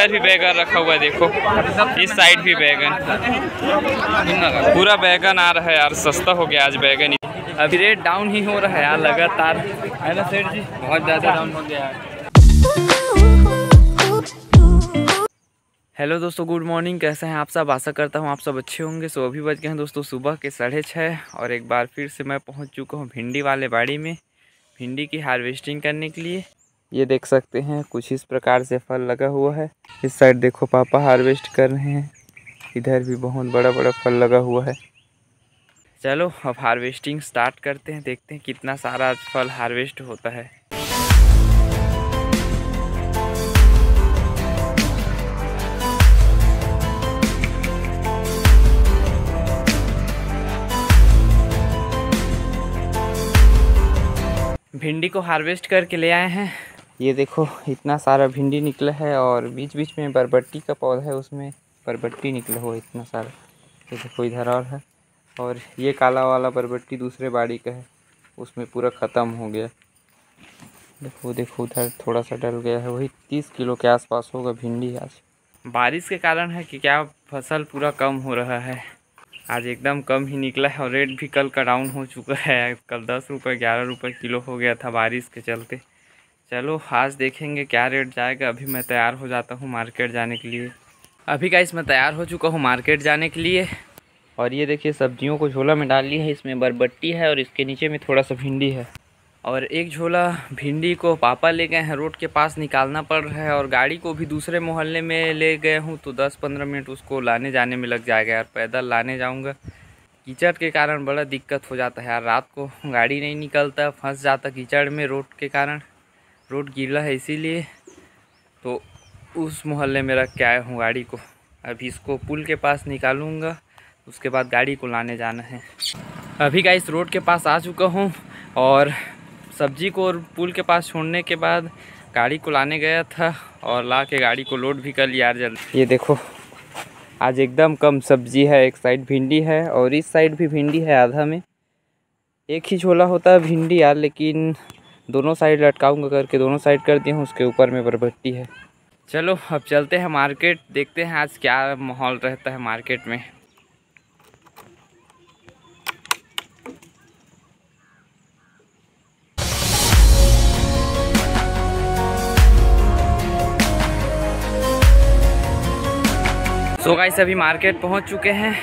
इधर भी बैगन रखा हुआ है, देखो। इस साइड भी बैगन। पूरा बैगन आ रहा है यार, सस्ता हो गया आज बैगन। अभी रेट डाउन ही हो रहा है यार, लगातार। है ना, सेठ जी? बहुत ज़्यादा डाउन हो गया हेलो दोस्तों, गुड मॉर्निंग। कैसे हैं आप सब? आशा करता हूँ आप सब अच्छे होंगे। सो अभी बज गए हैं दोस्तों सुबह के साढ़े छः और एक बार फिर से मैं पहुँच चुका हूँ भिंडी वाले बाड़ी में, भिंडी की हार्वेस्टिंग करने के लिए। ये देख सकते हैं, कुछ इस प्रकार से फल लगा हुआ है। इस साइड देखो, पापा हार्वेस्ट कर रहे हैं। इधर भी बहुत बड़ा बड़ा फल लगा हुआ है। चलो, अब हार्वेस्टिंग स्टार्ट करते हैं, देखते हैं कितना सारा फल हार्वेस्ट होता है। भिंडी को हार्वेस्ट करके ले आए हैं। ये देखो, इतना सारा भिंडी निकला है और बीच बीच में बरबट्टी का पौधा है, उसमें बरबट्टी निकला हुआ इतना सारा। ये देखो, इधर और है। और ये काला वाला बरबट्टी दूसरे बाड़ी का है, उसमें पूरा ख़त्म हो गया। देखो देखो, उधर थोड़ा सा डल गया है, वही तीस किलो के आसपास होगा भिंडी आज। बारिश के कारण है कि क्या फ़सल पूरा कम हो रहा है। आज एकदम कम ही निकला है और रेट भी कल का डाउन हो चुका है। कल दस रुपये ग्यारह रुपये किलो हो गया था बारिश के चलते। चलो, आज देखेंगे क्या रेट जाएगा। अभी मैं तैयार हो जाता हूँ मार्केट जाने के लिए। अभी का इसमें तैयार हो चुका हूँ मार्केट जाने के लिए। और ये देखिए, सब्जियों को झोला में डाल लिया है। इसमें बरबट्टी है और इसके नीचे में थोड़ा सा भिंडी है। और एक झोला भिंडी को पापा ले गए हैं। रोड के पास निकालना पड़ रहा है और गाड़ी को भी दूसरे मोहल्ले में ले गए हूँ। तो 10-15 मिनट उसको लाने जाने में लग जाएगा यार। पैदल लाने जाऊँगा। कीचड़ के कारण बड़ा दिक्कत हो जाता है यार। रात को गाड़ी नहीं निकलता, फंस जाता कीचड़ में रोड के कारण। रोड गीला है इसीलिए। तो उस मोहल्ले में रख के आया हूँ गाड़ी को। अभी इसको पुल के पास निकालूँगा, उसके बाद गाड़ी को लाने जाना है। अभी का रोड के पास आ चुका हूँ और सब्ज़ी को और पुल के पास छोड़ने के बाद गाड़ी को लाने गया था और ला के गाड़ी को लोड भी कर लिया जल्दी। ये देखो, आज एकदम कम सब्ज़ी है, एक साइड भिंडी है और इस साइड भी भिंडी है आधा में। एक ही झोला होता है भिंडी यार, लेकिन दोनों साइड लटकाऊँगा करके, दोनों साइड कर दिया हूँ, उसके ऊपर में बरबट्टी है। चलो, अब चलते हैं मार्केट, देखते हैं आज क्या माहौल रहता है मार्केट में। सो गाइस अभी मार्केट पहुँच चुके हैं,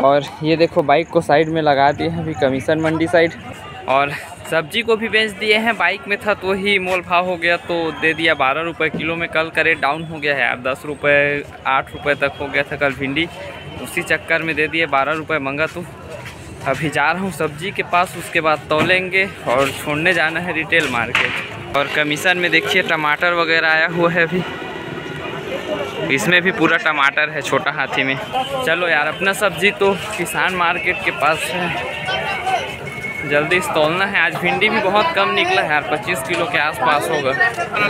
और ये देखो बाइक को साइड में लगा दिए हैं, अभी कमीशन मंडी साइड, और सब्ज़ी को भी बेच दिए हैं। बाइक में था तो ही मोल भाव हो गया तो दे दिया। बारह रुपये किलो में कल का रेट डाउन हो गया है। अब दस रुपये आठ रुपये तक हो गया था कल भिंडी। उसी चक्कर में दे दिए, बारह रुपये मंगा तो। अभी जा रहा हूँ सब्ज़ी के पास, उसके बाद तोलेंगे और छोड़ने जाना है रिटेल मार्केट और कमीशन में देखिए, टमाटर वगैरह आया हुआ है अभी। इसमें भी पूरा टमाटर है छोटा हाथी में। चलो यार, अपना सब्ज़ी तो किसान मार्केट के पास है। जल्दी तोलना है। आज भिंडी भी बहुत कम निकला है यार 25 किलो के आसपास होगा।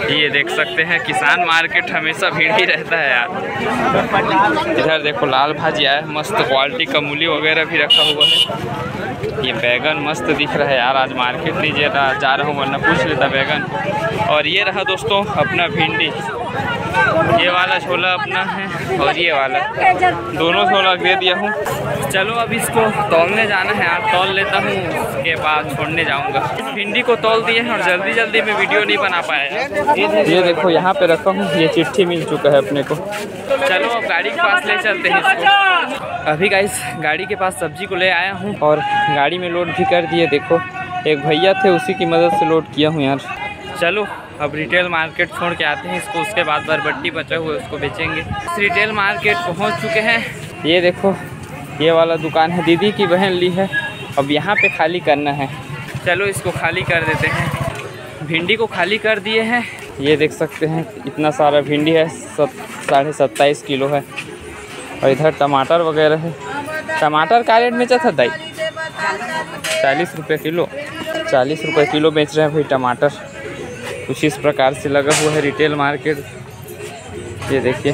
ये देख सकते हैं, किसान मार्केट हमेशा भीड़ ही रहता है यार। इधर देखो, लाल भाजी आया मस्त क्वालिटी का मूली वगैरह भी रखा हुआ है। ये बैगन मस्त दिख रहा है यार, आज मार्केट नहीं जा जा रहा हूँ, वरना पूछ लेता बैगन। और ये रहा दोस्तों, अपना भिंडी। ये वाला छोला अपना है, और ये वाला। दोनों छोला दे दिया हूँ। चलो अब इसको तौलने जाना है यार, तौल लेता हूँ, उसके बाद छोड़ने जाऊँगा। भिंडी को तोल दिए हैं और जल्दी जल्दी में वीडियो नहीं बना पाया। ये देखो, यहाँ पे रखा हूँ, ये चिट्ठी मिल चुका है अपने को। चलो अब गाड़ी के पास ले चलते हैं अभी गाइस गाड़ी के पास सब्ज़ी को ले आया हूँ, और गाड़ी में लोड भी कर दिए, देखो। एक भैया थे, उसी की मदद से लोड किया हूँ यार। चलो, अब रिटेल मार्केट छोड़ के आते हैं इसको, उसके बाद बरबट्टी बचा हुआ उसको बेचेंगे। इस रिटेल मार्केट पहुँच चुके हैं। ये देखो, ये वाला दुकान है, दीदी की बहन ली है। अब यहाँ पे खाली करना है। चलो, इसको खाली कर देते हैं। भिंडी को खाली कर दिए हैं। ये देख सकते हैं, इतना सारा भिंडी है, सत, साढ़े सत्ताईस किलो है। और इधर टमाटर वगैरह है। टमाटर का रेट में था दाई? चालीस रुपये किलो। चालीस रुपये किलो बेच रहे हैं भाई टमाटर। कुछ इस प्रकार से लगा हुआ है रिटेल मार्केट। ये देखिए।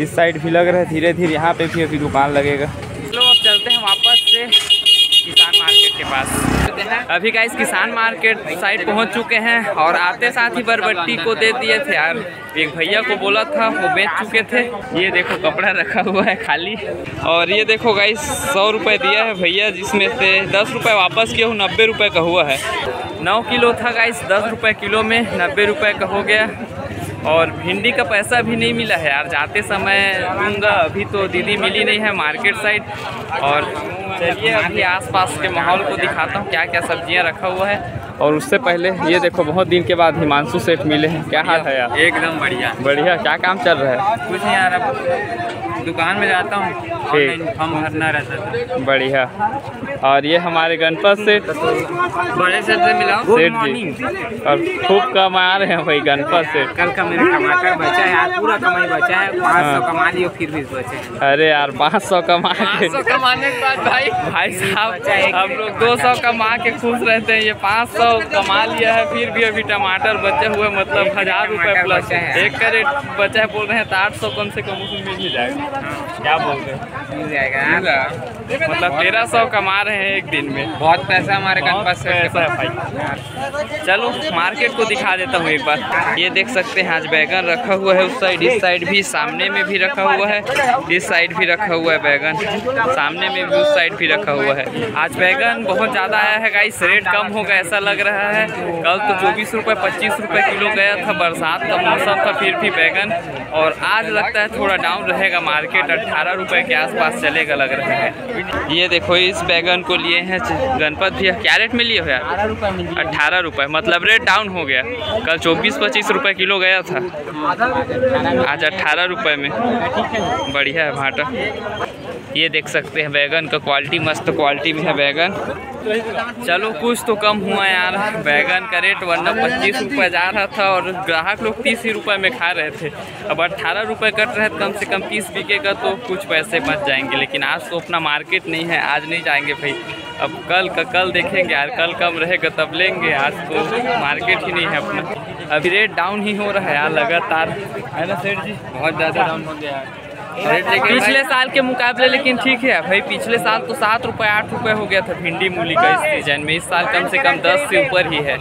इस साइड भी लग रहा है धीरे धीरे यहाँ पे भी अभी दुकान लगेगा चलो अब चलते हैं वापस से किसान मार्केट के पास चलते हैं अभी का किसान मार्केट साइड पहुँच चुके हैं और आते साथ ही बरबट्टी को दे दिए थे यार। एक भैया को बोला था, वो बेच चुके थे। ये देखो कपड़ा रखा हुआ है खाली। और ये देखो गाइस सौ रुपये दिया है भैया, जिसमें से दस रुपये वापस किया हूँ, नब्बे रुपये का हुआ है। नौ किलो था गाइस दस रुपये किलो में नब्बे रुपये का हो गया। और भिंडी का पैसा भी नहीं मिला है यार, जाते समय दूँगा, अभी तो दीदी मिली नहीं है मार्केट साइड और चलिए अभी आसपास के माहौल को दिखाता हूँ क्या क्या सब्ज़ियाँ रखा हुआ है। और उससे पहले ये देखो बहुत दिन के बाद हिमांशु सेठ मिले हैं। क्या हाल है यार? एकदम बढ़िया। बढ़िया क्या काम चल रहा है? कुछ नहीं यार दुकान में जाता हूँ ऑनलाइन फॉर्म भरना रहता था। बढ़िया। और ये हमारे गणपत सेठ बड़े सर से मिला सेठ जी। और खूब कमा रहे हैं भाई गणपत सेठ कल का मेरा टमाटर बचा है आज पूरा कमाई बचा है पाँच हाँ। सौ कमा लियो फिर भी बचे अरे यार पाँच सौ कमा के कमाने के बाद भाई भाई साहब हम लोग दो सौ कमा के खुश रहते हैं। ये पाँच सौ कमा लिया है फिर भी अभी टमाटर बचे हुए मतलब हज़ार रुपए प्लस एक का रेट बचा है बोल रहे हैं तो आठ सौ कम से कम उसमें मिल ही जाएगा। क्या बोल रहे हैं? मतलब तेरह सौ कमा रहे हैं एक दिन में। बहुत पैसा हमारे पैसा है भाई। चलो मार्केट को दिखा देता हूँ एक बार। ये देख सकते हैं आज बैगन रखा हुआ है उस साइड इस साइड भी सामने में भी रखा हुआ है इस साइड भी रखा हुआ है बैगन। सामने में भी उस साइड भी रखा हुआ है। आज बैगन बहुत ज़्यादा आया है गाइस रेट कम होगा ऐसा लग रहा है। कल तो चौबीस रुपये पच्चीस रुपये किलो गया था बरसात का मौसम था फिर भी बैगन। और आज लगता है थोड़ा डाउन रहेगा मार्केट। अट्ठारह रुपये के आसपास चलेगा लग रहा है। ये देखो इस बैगन को लिए हैं गणपत भैया। क्या रेट में लिए हो यार? अट्ठारह रुपये मतलब रेट डाउन हो गया। कल चौबीस पच्चीस रुपये किलो गया था। आज अट्ठारह रुपये में। बढ़िया है भाटा। ये देख सकते हैं बैगन का क्वालिटी मस्त क्वालिटी में है बैगन। चलो, कुछ तो कम हुआ यार। बैगन का रेट वरना पच्चीस रुपये जा रहा था और ग्राहक लोग तीस ही रुपये में खा रहे थे। अब अट्ठारह रुपये कट रहे कम से कम तीस बिकेगा तो कुछ पैसे बच जाएँगे। लेकिन आज तो अपना मार्केट नहीं है, आज नहीं जाएँगे भाई। अब कल का कल देखेंगे यार, कल कम रहेगा तब लेंगे। आज तो मार्केट ही नहीं है अपना। अभी रेट डाउन ही हो रहा है यार, लगातार। है ना, सेठ जी? बहुत ज़्यादा डाउन हो गया। लेकिन पिछले साल के मुकाबले लेकिन ठीक है। भाई पिछले साल तो सात रुपये आठ रुपये हो गया था भिंडी मूली का इस सीज़न में। इस साल कम से कम दस से ऊपर ही है।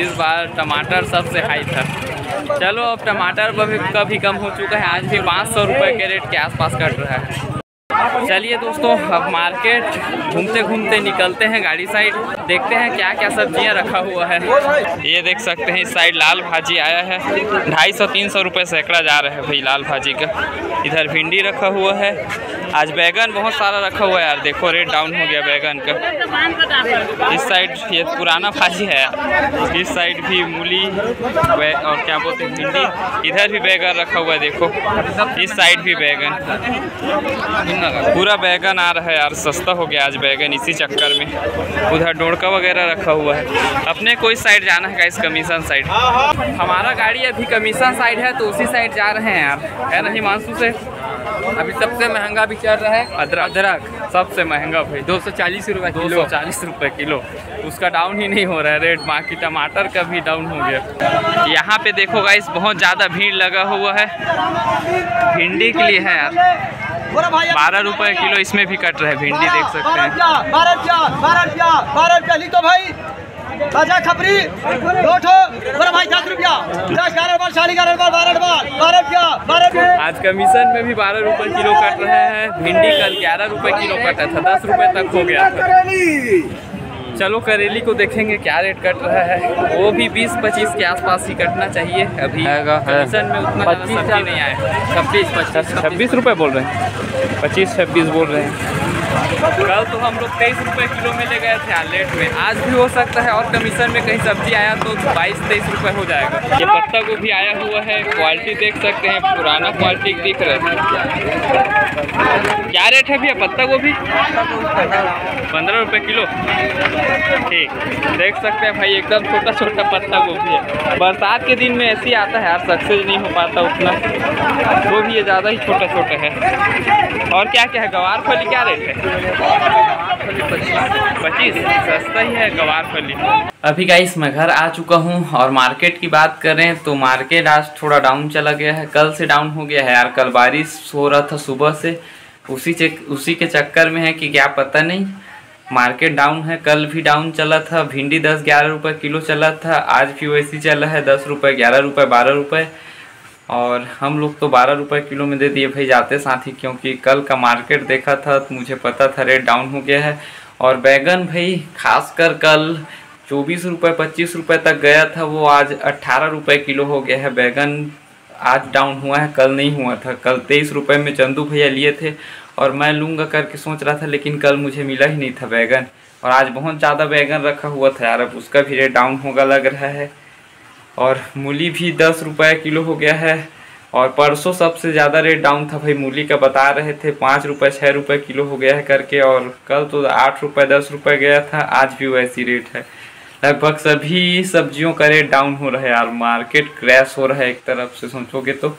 इस बार टमाटर सबसे हाई था। चलो अब टमाटर कभी भी का भी कम हो चुका है। आज भी पाँच सौ रुपये के रेट के आसपास कट रहा है। चलिए दोस्तों, अब मार्केट घूमते घूमते निकलते हैं गाड़ी साइड देखते हैं क्या क्या सब्ज़ियाँ रखा हुआ है। ये देख सकते हैं, इस साइड लाल भाजी आया है। ढाई सौ, तीन सौ रुपये सैकड़ा जा रहा है भाई लाल भाजी का। इधर भिंडी रखा हुआ है। आज बैगन बहुत सारा रखा हुआ है यार, देखो, रेट डाउन हो गया बैगन का। इस साइड ये पुराना भाजी है यार। इस साइड भी मूली और क्या बोलते हैं, भिंडी। इधर भी बैगन रखा हुआ है, देखो। इस साइड भी बैगन। पूरा बैगन आ रहा है यार, सस्ता हो गया आज बैगन इसी चक्कर में। उधर डोड़का वगैरह रखा हुआ है। अपने कोई साइड जाना है इस कमीशन साइड हमारा गाड़ी अभी कमीशन साइड है तो उसी साइड जा रहे हैं यार। है ना, हिमांशु से? अभी सबसे महँगा भी चल रहा है। अदरक अदरक सबसे महँगा भाई दो सौ चालीस रुपये किलो। चालीस रुपये किलो। उसका डाउन ही नहीं हो रहा है रेट। बाकी टमाटर का भी डाउन हो गया। यहाँ पे देखो गाइस बहुत ज़्यादा भीड़ लगा हुआ है। भिंडी के लिए है यार। बारह रुपए किलो इसमें भी कट रहा है भिंडी देख सकते हैं। बारह रुपया बारह रुपया बारह रुपया लिख भाई। ताज़ा खपरी दो ठो बोला भाई दस रुपया। दस ग्यारह बार साढ़े ग्यारह बार बारह बार बारह रुपया बारह रुपया। आज कमीशन में भी बारह रुपए किलो कट रहे हैं। भिंडी कल ग्यारह रुपए किलो कटा था दस रुपए तक हो गया था। चलो करेली को देखेंगे क्या रेट कट रहा है। वो भी बीस पच्चीस के आसपास ही कटना चाहिए। अभी आएगा, कमीशन में उतना ज़्यादा पच्चीस सब्ज़ी नहीं आया। छब्बीस पच्चीस छब्बीस रुपए बोल रहे हैं। पच्चीस छब्बीस बोल रहे हैं। कल तो हम लोग तेईस रुपये किलो में ले गए थे आलेट में। आज भी हो सकता है और कमीशन में कहीं सब्ज़ी आया तो बाईस, तेईस रुपये हो जाएगा। ये पत्ता गोभी आया हुआ है क्वालिटी देख सकते हैं, पुराना क्वालिटी दिख रहा है। क्या रेट है भैया पत्ता गोभी? पंद्रह रुपये किलो। ठीक, देख सकते हैं भाई, एकदम छोटा छोटा पत्ता गोभी है। बरसात के दिन में ऐसे आता है, यार सक्सेस नहीं हो पाता उतना। वो भी ये ज़्यादा ही छोटा छोटा है। और क्या क्या है? गवार फली क्या रेट है? पच्चीस। सस्ता ही है गवार फली अभी गाइस मैं घर आ चुका हूँ और मार्केट की बात करें तो मार्केट आज थोड़ा डाउन चला गया है। कल से डाउन हो गया है यार कल बारिश हो रहा था सुबह से। उसी चक, उसी के चक्कर में है कि क्या पता नहीं। मार्केट डाउन है कल भी डाउन चला था। भिंडी दस ग्यारह रुपये किलो चला था। आज भी वैसी चला है दस रुपये ग्यारह रुपये बारह रुपये और हम लोग तो बारह रुपये किलो में दे दिए भाई जाते साथ ही, क्योंकि कल का मार्केट देखा था तो मुझे पता था रेट डाउन हो गया है। और बैगन भाई, खासकर कल चौबीस रुपये पच्चीस रुपये तक गया था, वो आज अट्ठारह रुपये किलो हो गया है बैगन। आज डाउन हुआ है, कल नहीं हुआ था। कल तेईस रुपये में चंदू भैया लिए थे, और मैं लूँगा करके सोच रहा था, लेकिन कल मुझे मिला ही नहीं था बैगन। और आज बहुत ज़्यादा बैगन रखा हुआ था यार, अब उसका भी रेट डाउन होगा लग रहा है। और मूली भी दस रुपये किलो हो गया है। और परसों सबसे ज़्यादा रेट डाउन था भाई, मूली का बता रहे थे, पाँच रुपये छः रुपये किलो हो गया है करके, और कल तो आठ रुपये दस रुपये गया था, आज भी वैसी रेट है। लगभग सभी सब्जियों का रेट डाउन हो रहा है यार मार्केट क्रैश हो रहा है एक तरफ़ से, सोचोगे तो।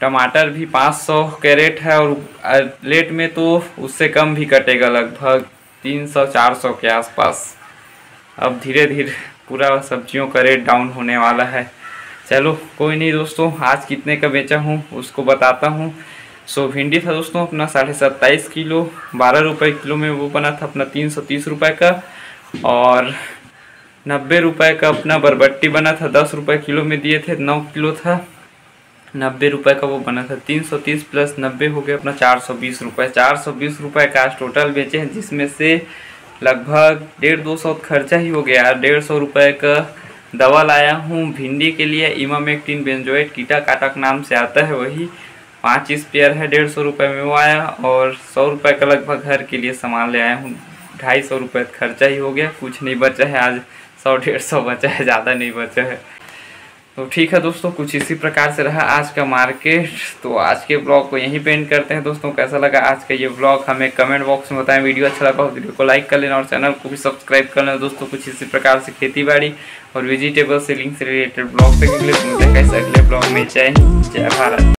टमाटर भी 500 कैरेट है, और रेट में तो उससे कम भी कटेगा लगभग 300-400 के आसपास। अब धीरे धीरे पूरा सब्जियों का रेट डाउन होने वाला है। चलो, कोई नहीं दोस्तों, आज कितने का बेचा हूँ, उसको बताता हूँ। सो, भिंडी था दोस्तों अपना साढ़े सत्ताईस किलो, बारह रुपये किलो में वो बना था अपना तीन सौ तीस रुपये का। और नब्बे रुपये का अपना बरबट्टी बना था, दस रुपये किलो में दिए थे, नौ किलो था। नब्बे रुपये का वो बना था, तीन सौ तीस प्लस नब्बे हो गया अपना चार सौ बीस रुपये चार सौ बीस रुपये का आज टोटल बेचे हैं, जिसमें से लगभग डेढ़ दो सौ खर्चा ही हो गया। डेढ़ सौ रुपये का दवा लाया हूँ। भिंडी के लिए इमामेक्टिन बेंजोइट कीटा काटक नाम से आता है। वही पाँच स्पेयर है डेढ़ सौ रुपये में वो आया और सौ रुपये का लगभग घर के लिए सामान ले आया हूँ। ढाई सौ रुपये खर्चा ही हो गया। कुछ नहीं बचा है। आज सौ, डेढ़ सौ बचा है। ज़्यादा नहीं बचा है। तो ठीक है दोस्तों, कुछ इसी प्रकार से रहा आज का मार्केट तो आज के ब्लॉग को यहीं पेंट करते हैं। दोस्तों, कैसा लगा आज का ये ब्लॉग हमें कमेंट बॉक्स में बताएँ। वीडियो अच्छा लगा हो वीडियो को लाइक कर लेना और चैनल को भी सब्सक्राइब कर लेना। दोस्तों, कुछ इसी प्रकार से खेती बाड़ी और वेजिटेबल सेलिंग से रिलेटेड ब्लॉग तक कैसे अगले ब्लॉग में जय जय भारत।